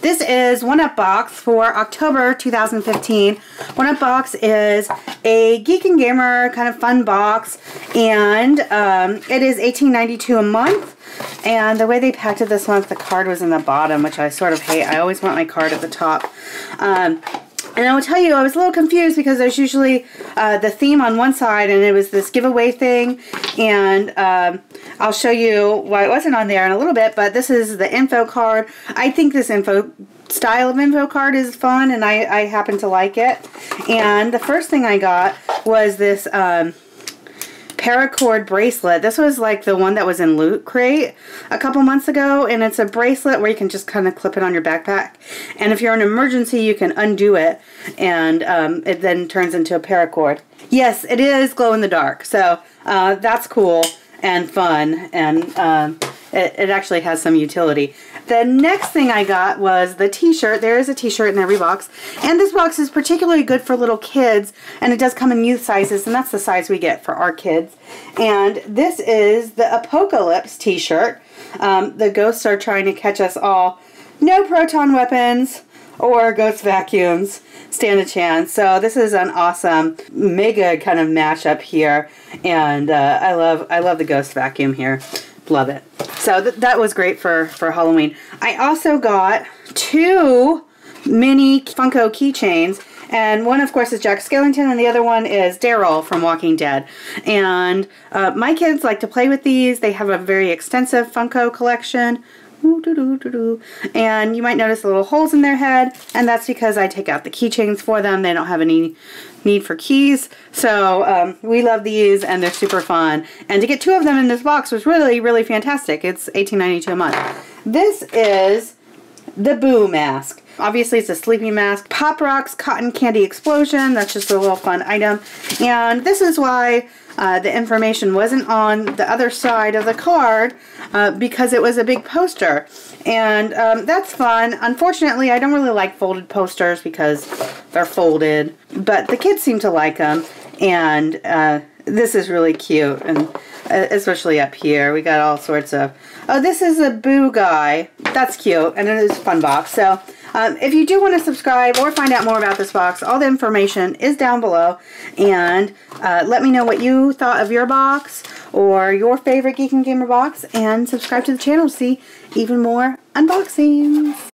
This is One Up Box for October 2015. One Up Box is a Geek and Gamer kind of fun box and um, it is $18.92 a month. And the way they packed it this month, the card was in the bottom, which I sort of hate. I always want my card at the top. Um, and I will tell you, I was a little confused because there's usually uh, the theme on one side and it was this giveaway thing. And um, I'll show you why it wasn't on there in a little bit, but this is the info card. I think this info style of info card is fun and I, I happen to like it. And the first thing I got was this um, paracord bracelet. This was like the one that was in Loot Crate a couple months ago, and it's a bracelet where you can just kind of clip it on your backpack. And if you're in an emergency, you can undo it, and um, it then turns into a paracord. Yes, it is glow in the dark, so uh, that's cool and fun, and um, it, it actually has some utility. The next thing I got was the t-shirt. There is a t-shirt in every box. And this box is particularly good for little kids. And it does come in youth sizes. And that's the size we get for our kids. And this is the Apocalypse t-shirt. Um, the ghosts are trying to catch us all. No proton weapons or ghost vacuums stand a chance. So this is an awesome mega kind of mashup here. And uh, I love I love the ghost vacuum here. Love it. So th that was great for, for Halloween. I also got two mini Funko keychains. And one, of course, is Jack Skellington, and the other one is Daryl from Walking Dead. And uh, my kids like to play with these. They have a very extensive Funko collection. And you might notice little holes in their head, and that's because I take out the keychains for them. They don't have any need for keys. So um, we love these, and they're super fun. And to get two of them in this box was really, really fantastic. It's $18.92 a month. This is the Boo mask. Obviously, it's a sleeping mask. Pop Rocks Cotton Candy Explosion. That's just a little fun item. And this is why uh, the information wasn't on the other side of the card uh, because it was a big poster. And um, that's fun. Unfortunately, I don't really like folded posters because they're folded. But the kids seem to like them. And uh, this is really cute. And uh, especially up here. We got all sorts of... Oh, this is a Boo guy. That's cute. And it is a fun box. So um, if you do want to subscribe or find out more about this box, all the information is down below. And uh, let me know what you thought of your box or your favorite Geek and Gamer box. And subscribe to the channel to see even more unboxings.